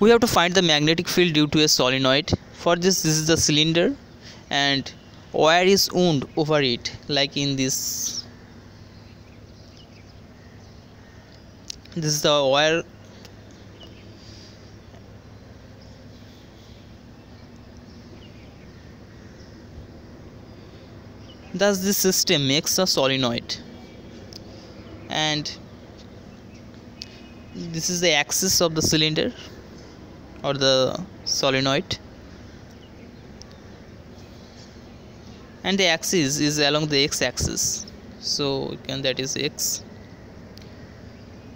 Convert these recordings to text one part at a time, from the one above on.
we have to find the magnetic field due to a solenoid. For this this is the cylinder and wire is wound over it like in this. This is the wire. Thus this system makes a solenoid. And this is the axis of the cylinder or the solenoid. And the axis is along the x-axis. So can that is x.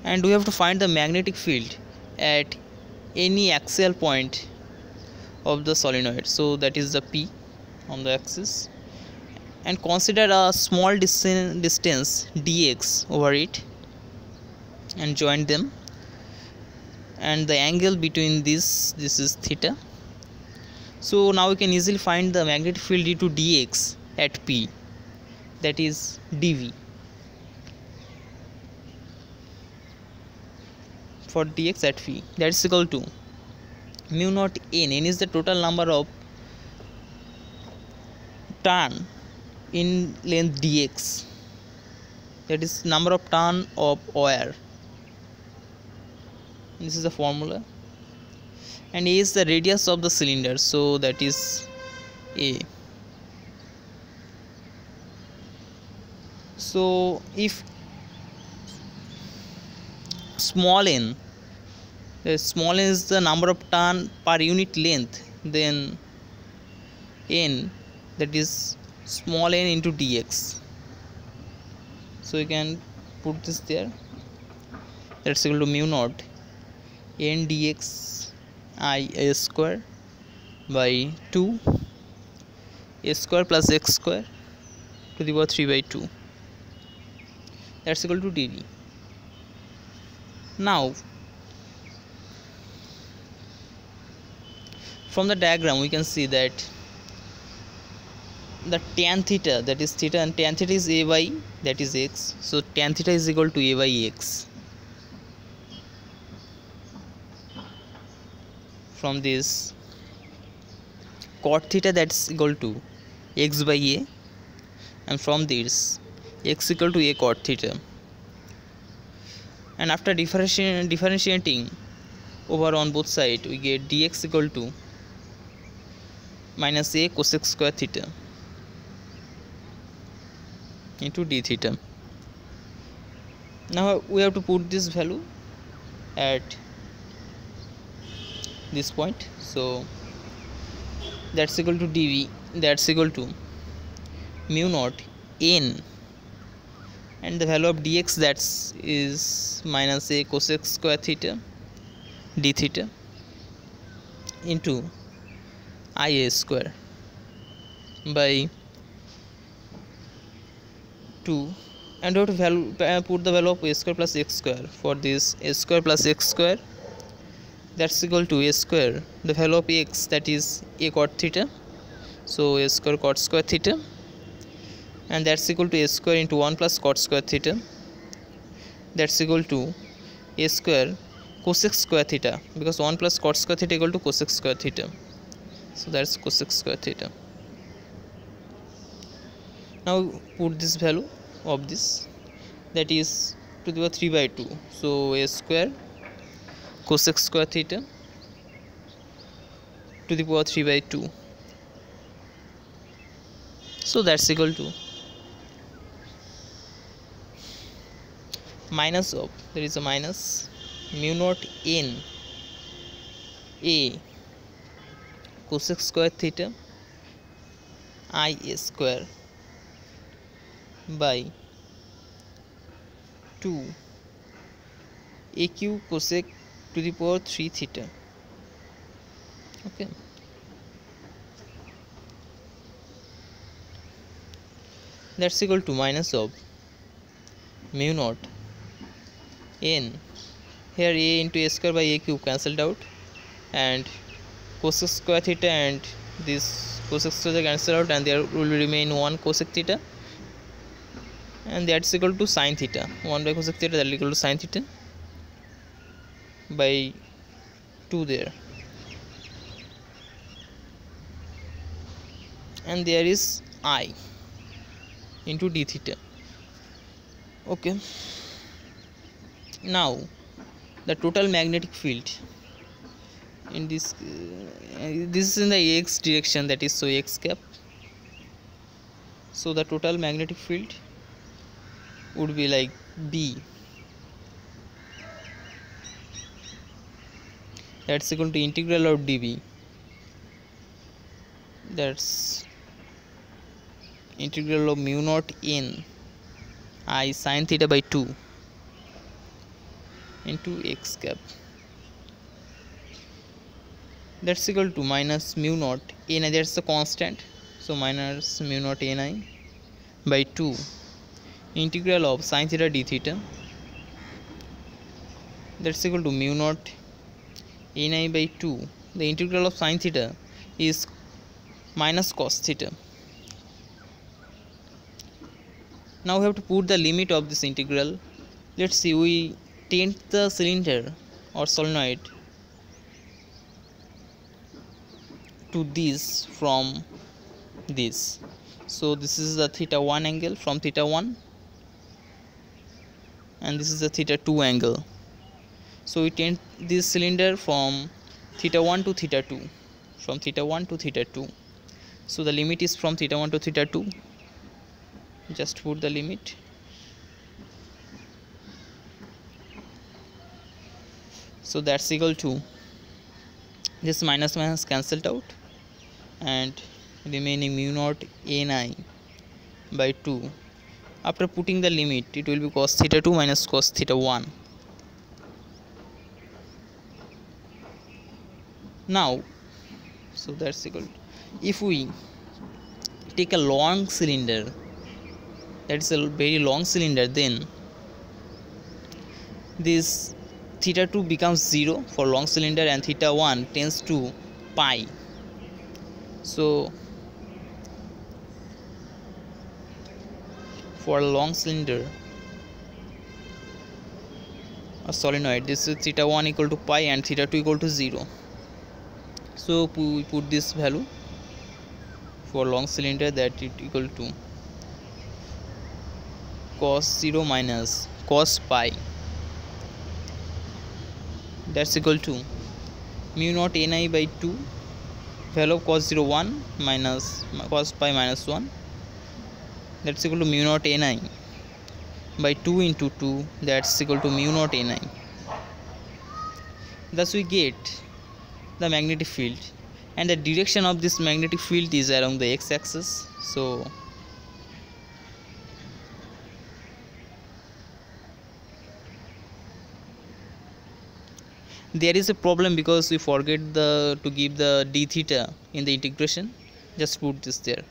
And we have to find the magnetic field at any axial point of the solenoid. So that is the p on the axis. And consider a small distance dx over it and join them and the angle between this this is theta. So now we can easily find the magnetic field due to dx at p that is dB. For dx at p that is equal to mu naught n. n is the total number of turn in length dx. That is number of turn of wire this is the formula. And a is the radius of the cylinder. So that is a. So if small n small n is the number of turn per unit length then n that is small n into dx. So you can put this there. That's equal to mu naught n dx i a square by 2 a square plus x square to the power 3 by 2 that's equal to dB now from the diagram we can see that the tan theta that is theta and tan theta is a by that is x. So tan theta is equal to a by x from this cot theta that's equal to x by a and from this x equal to a cot theta. And after differentiating, differentiating over on both sides we get dx equal to minus a cosec square theta into d theta. Now we have to put this value at this point. So that's equal to dB that's equal to mu naught n. And the value of dx that is minus a cosec square theta d theta into ia square by 2 and we to value, uh, put the value of a square plus x square for this a square plus x square that's equal to a square. The value of x that is a cot theta. So a square cot square theta. And that's equal to a square into 1 plus cot square theta. That's equal to a square cosec square theta. Because 1 plus cot square theta equal to cosec square theta. So that's cosec square theta. Now put this value of this. That is to the power 3 by 2 so a square cosec square theta to the power 3 by 2 so that's equal to minus of there is a minus mu naught n a cosec square theta i a square by 2 aq cosec to the power 3 theta okay? That's equal to minus of mu naught n here a into a square by a cube cancelled out and cosec square theta and this cosec square cancel out and there will remain one cosec theta and that's equal to sine theta 1 by cosec theta that is equal to sine theta by 2 there. And there is i into d theta. Okay. Now the total magnetic field in this uh, this is in the x direction that is so x cap. So the total magnetic field would be like b that's equal to integral of dB that's integral of mu naught n i sine theta by 2 into x cap that's equal to minus mu naught ni that's the constant. So minus mu naught ni by 2 integral of sine theta d theta. That's equal to mu naught ni by 2 the integral of sine theta is minus cos theta. Now we have to put the limit of this integral. Let's see we tint the cylinder or solenoid to this from this. So this is the theta 1 angle from theta 1 and this is the theta 2 angle. So we tint this cylinder from theta 1 to theta 2 from theta 1 to theta 2 so the limit is from theta 1 to theta 2 just put the limit. So that's equal to this minus minus cancelled out and remaining mu naught ni by 2 after putting the limit it will be cos theta 2 minus cos theta 1 now. So that's equal to, if we take a long cylinder that is a very long cylinder then this theta 2 becomes 0 for long cylinder and theta 1 tends to pi. So for a long cylinder a solenoid this is theta 1 equal to pi and theta 2 equal to 0 so we put this value for long cylinder that it equal to cos 0 minus cos pi. That's equal to mu naught ni by 2 value of cos 0 1 minus cos pi minus 1 that's equal to mu naught ni by 2 into 2 that's equal to mu naught ni thus we get the magnetic field. And the direction of this magnetic field is along the x-axis. So there is a problem because we forget the to give the d theta in the integration. Just put this there